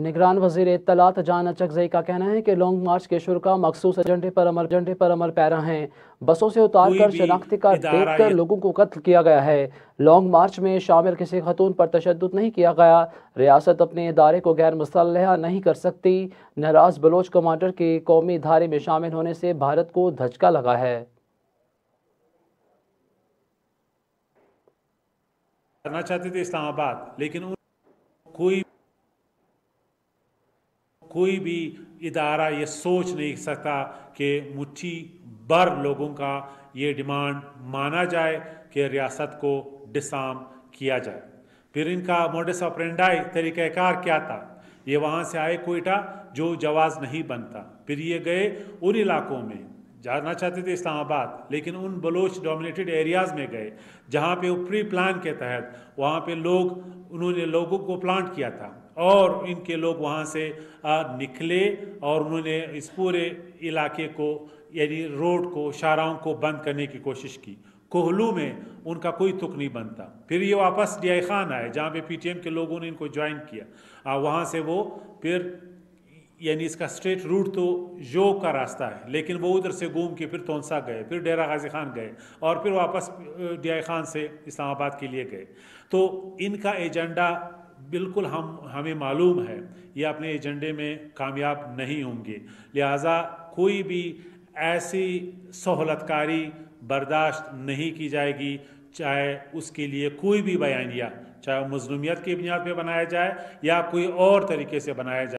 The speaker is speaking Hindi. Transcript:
निगरान वज़ीर इतलात जान अचकजई का कहना है कि लॉन्ग मार्च के शुरू का मखसूस एजेंडे पर अमल एजेंडे पर अमल पैरा हैं। बसों से उतार कर शनाख्ती कार्ड देख कर लोगों को कत्ल किया गया है। लॉन्ग मार्च में शामिल किसी खतून पर तशद नहीं किया गया। रियासत अपने इदारे को गैर मुसलह नहीं कर सकती। नाराज़ बलोच कमांडर के कौमी धारे में शामिल होने से भारत को धचका लगा है। करना चाहते थे इस्लामाबाद लेकिन कोई कोई भी इदारा ये सोच नहीं सकता कि मुट्ठी भर लोगों का ये डिमांड माना जाए कि रियासत को डिसाम किया जाए। फिर इनका मोडस ऑपरेंडाई तरीक़ाकार क्या था? ये वहाँ से आए कोयटा जो जवाज़ नहीं बनता। फिर ये गए उन इलाकों में। जाना चाहते थे इस्लामाबाद, लेकिन उन बलोच डोमिनेटेड एरियाज़ में गए, जहाँ पे प्री प्लान के तहत वहाँ पे लोग, उन्होंने लोगों को प्लांट किया था। और इनके लोग वहाँ से निकले और उन्होंने इस पूरे इलाके को, यानी रोड को शाहराओं को बंद करने की कोशिश की। कोहलू में उनका कोई तुक नहीं बनता। फिर ये वापस डी खान आए, जहाँ पे पीटीएम के लोगों ने इनको ज्वाइन किया। वहाँ से वो फिर यानी इसका स्ट्रेट रूट तो जो का रास्ता है, लेकिन वो उधर से घूम के फिर तोनसा गए, फिर डेरा गाजी खान गए और फिर वापस डी खान से इस्लामाबाद के लिए गए। तो इनका एजेंडा बिल्कुल हम, हमें मालूम है, ये अपने एजेंडे में कामयाब नहीं होंगे। लिहाजा कोई भी ऐसी सहूलतकारी बर्दाश्त नहीं की जाएगी, चाहे उसके लिए कोई भी बयानिया, चाहे वो मजलूमियत की बुनियाद पर बनाया जाए या कोई और तरीके से बनाया जाए।